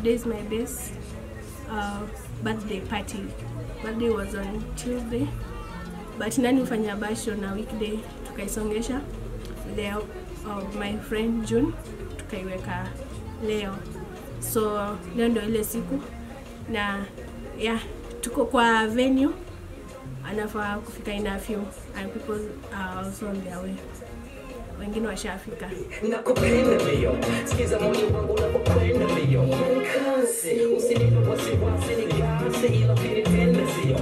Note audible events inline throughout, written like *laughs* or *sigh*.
Today is my best uh, birthday party. Birthday was on Tuesday, but nani ufanya basho na weekday tukaisongesha with the help of my friend June tukaiweka leo. So leo ndio ile siku na yeah, tuko kwa venue anafaa kufika in a few and people are also on their way. Wengine washafika. nakupenda mbio sikiza moyo wangu unapokwenda mbio kasi usinipe wasiwasi nikase ila ukinitenda sio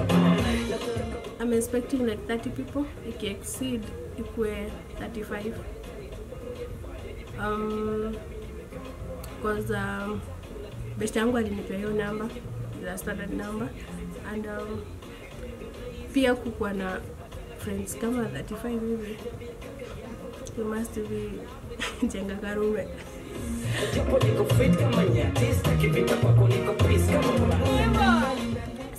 I'm expecting like 30 people. Iki exceed ikue 35. Um, cause um, best yangu alinipea hiyo namba the standard number and um, pia kukuwa na friends kama 35 hivi. You must be *laughs* jenga karume.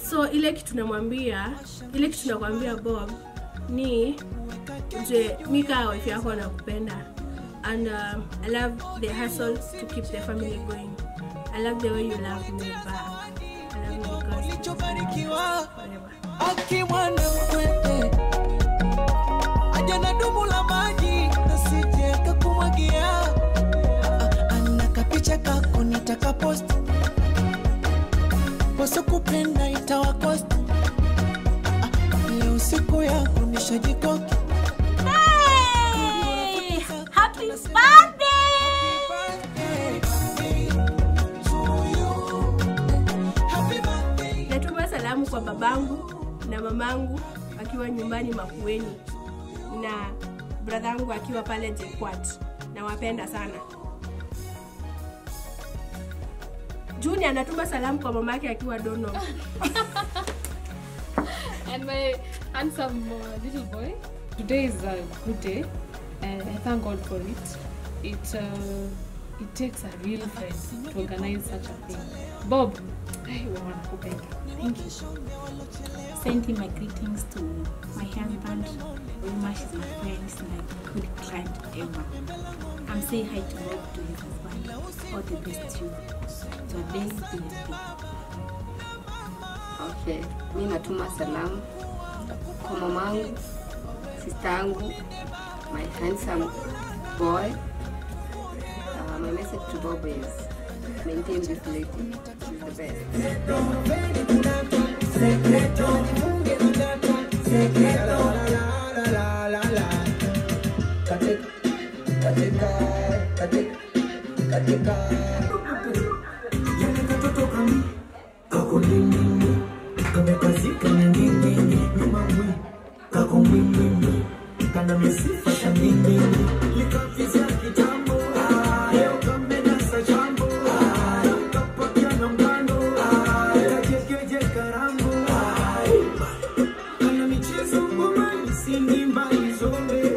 so ile kitu namwambia ile kitu nakwambia bob ni je mi kaa wife yako nakupenda. And um, i love the hustle to keep the family going. I love the way you love me back i love you because ulichobarikiwa forever. Akimwana mkwete aja na dumu la maji nitakapost wasokupenda itawakost leo siku yako nishajikoki Hey! Happy birthday! natuma salamu kwa babangu na mamangu akiwa nyumbani makueni na bradhangu akiwa pale jekwat. Nawapenda sana juni anatuma salamu kwa mama yake akiwa dono *laughs* and my handsome uh, little boy. Today is a good day, and I thank God for it. It uh, it takes a real friend to organize such a thing. Bob, I want to thank you. Thank you. Sending my greetings to my husband. Wilma, she's my friend, she's my good client ever. I'm saying hi to Bob, to his husband. All the best to you. The day. Okay, mi natuma salamu kwa mamangu, sister yangu, my handsome boy. Uh, my message to Bob is maintain this lady. She's the best. yani sonríe.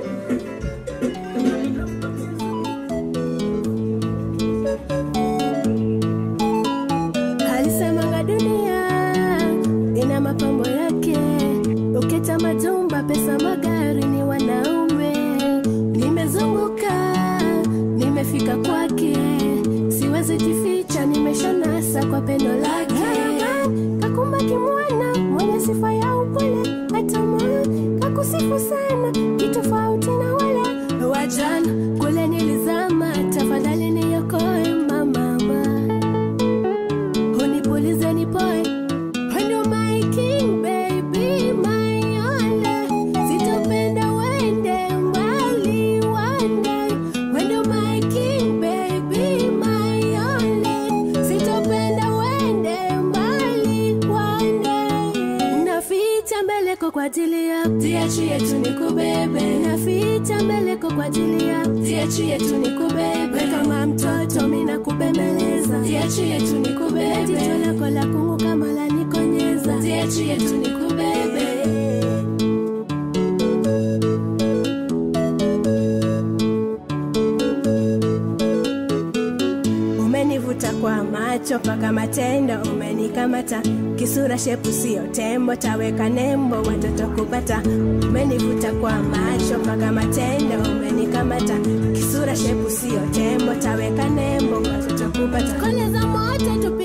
Matendo umenikamata. Kisura shepu sio tembo taweka nembo watoto kupata. Umenivuta kwa macho mpaka matendo umenikamata. Kisura shepu sio tembo taweka nembo watoto kupata. Kole za moto tupike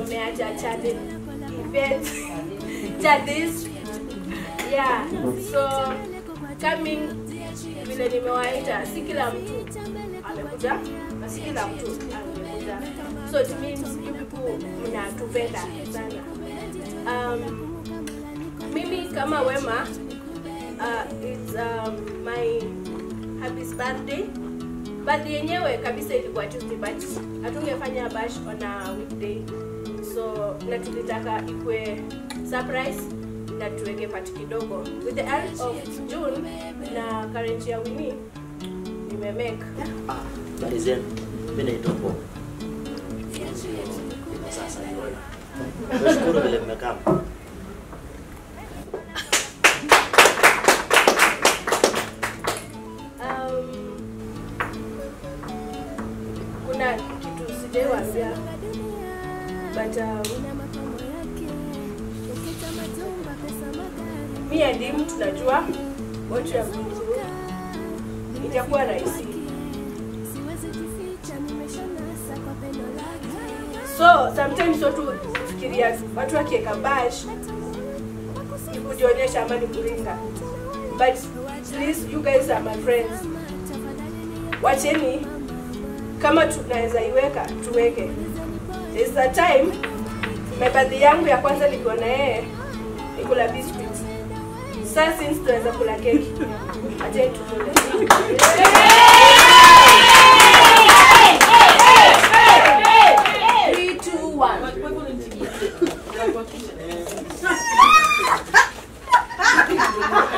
umeacha chade event so coming vile nimewaita si kila mtu amekuja na si kila mtu amekuja. So it means you mnatupenda sana. Um, mimi kama wema uh, it's um, my happy birthday birthday yenyewe kabisa ilikuwa Tuesday but hatungefanya bash on a weekday. So na tulitaka ikwe surprise na tuweke pati kidogo. With the end of June na current ya wini nimemeka Ah, sasa. Nashukuru vile mmekaa. Him tunajua what ya Mungu itakuwa rahisi. So sometimes watu fikiria watu wakiweka bash ni kujionyesha ama ni kuringa but please you guys are my friends. Wacheni kama tunaweza iweka tuweke. There's a time my birthday yangu ya kwanza nilikuwa na yeye ikula biscuits sasa since tunaweza kula keki Acha tukule two, one. *laughs*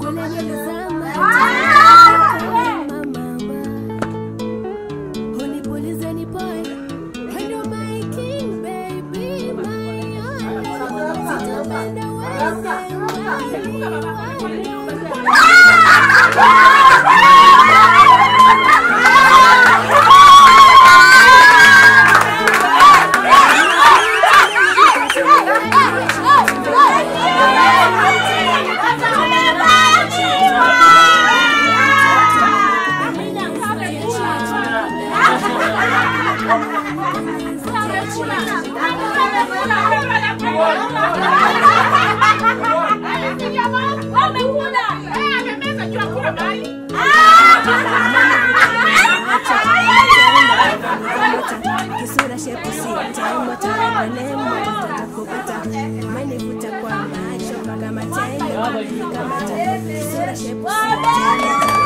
Mama, kisura shepu si tembo taweka nembo manikuta kwa macho mpaka kama kamata kisura shepu si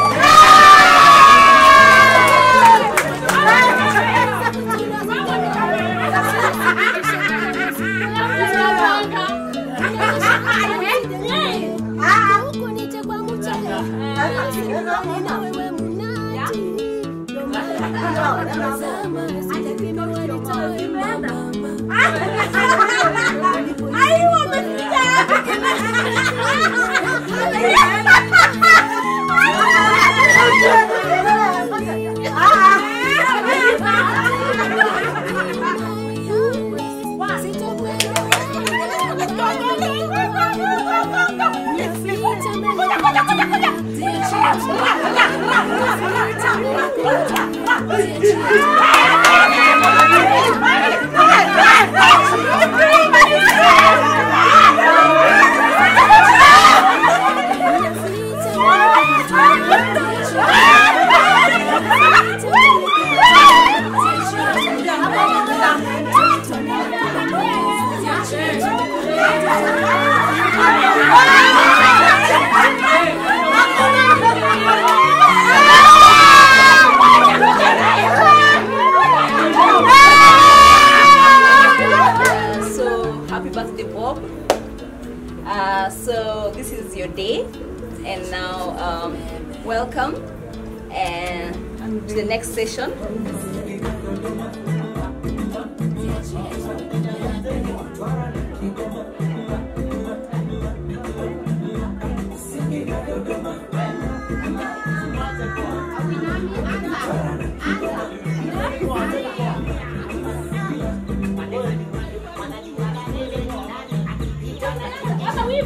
So Uh, so this is your day, and now um, welcome and to the next session.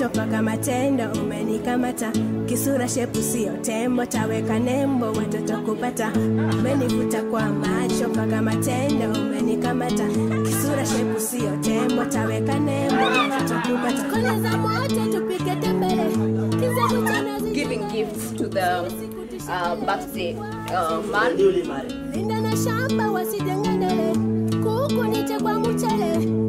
kwa kama tendo umenikamata. Kisura shepu sio tembo taweka nembo watoto kupata. Umenivuta kwa macho paka matendo umenikamata. Kisura shepu sio tembo taweka nembo watoto kupata. Kone za moto tupike tembele Giving gifts to the uh, birthday uh, man. linda na shamba wasijenganele kuku niche kwa mchele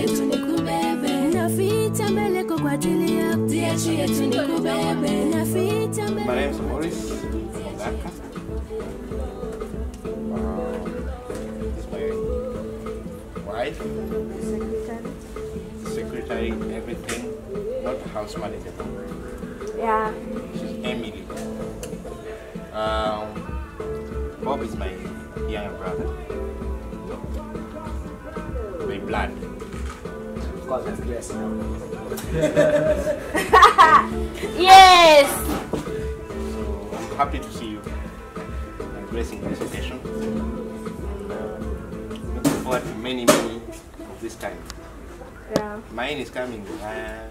ziachie tu nikubebe naficha mbeleko kwa ajili yako ziachie tu nikubebe naficha My mbele name is Maurice Laka. Uh, this is my wife, secretary, everything, not house manager. Yeah. She's Emily. Um, Bob is my younger brother. My blood. Of course, I'm now. Yes. So I'm happy to see you and gracing this occasion. Uh, looking forward to many, many of this time. Yeah. Mine is coming. Uh,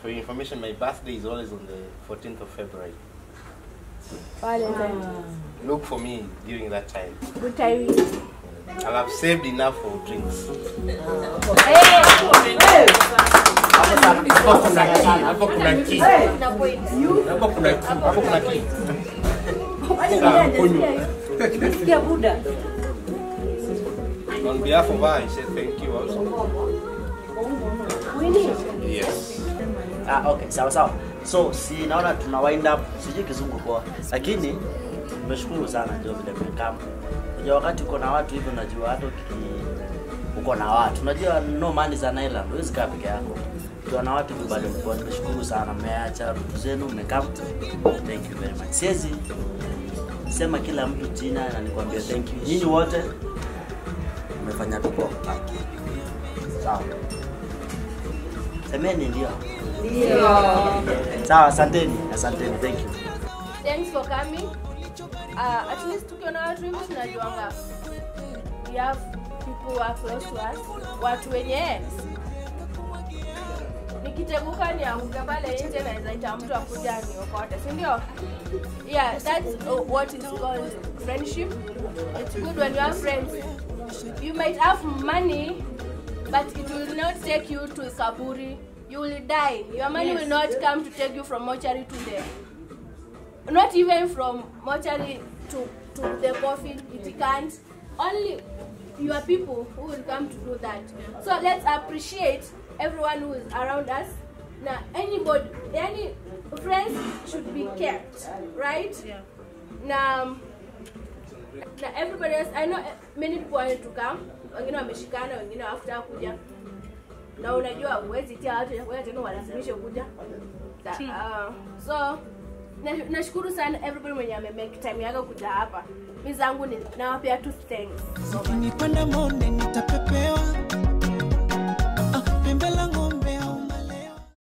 for your information, my birthday is always on the 14th of February. Valentine. Look for me during that time. Good time. I'll have saved enough for drinks. On behalf of her, I say thank you also. Yes. Ah, okay, sawa sawa. So si naona tuna wind up, sijui kizungu poa, lakini nimeshukuru sana ndio vile mmekama. Unajua wakati uko na watu hivyo, unajua hata uko na watu, unajua no man is an island, huwezi kaa peke yako. Ukiwa na watu bado mpoa. Nimeshukuru sana, mmeacha vitu zenu, mmekama. Thank you very much. Siwezi sema kila mtu jina na nikwambia thank you. Nyinyi wote mmefanya tuko. Sawa. Semeni ndio. Sawa, asanteni, asanteni, thank you. Thanks for coming. Uh, at least tukiona watu hivi tunajuanga we have people who are close to us, watu wenye nikiteguka nianguke pale nje naweza ita mtu akuja niokote, sindio? Yeah, that's uh, what is called friendship. It's good when you have friends. You might have money, but it will not take you to saburi You will die. Your money yes. will not come to take you from mortuary to the not even from mortuary to, to the coffin it can't. Only your people who will come to do that. So let's appreciate everyone who is around us. Now anybody any friends should be kept right? Yeah. now na everybody else i know many people wanted to come. Wengine wameshikana wengine hawakutaka kuja. Na unajua huwezi tia watu tena walazimishe kuja. Uh, so nashukuru sana everybody mwenye amemake time yako kuja hapa. Mizangu nawapea tu thanks. Monde nitapepewa